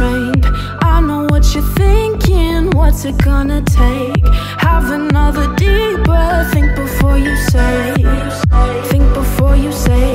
trained. I know what you're thinking, what's it gonna take? Have another deep breath, think before you say. Think before you say.